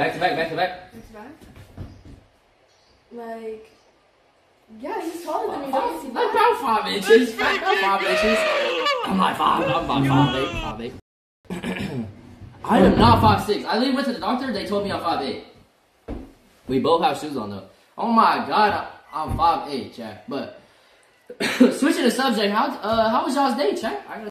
Back to back, back to back. Back to back. Like, yeah, he's taller than me. Five- Don't you see that? about five inches. About five inches. I'm like five. I'm like five eight. Five eight. I am not five six. I went to the doctor. They told me I'm five eight. We both have shoes on though. Oh my god, I'm five eight, Jack. But switching the subject, how uh how was y'all's day, Jack?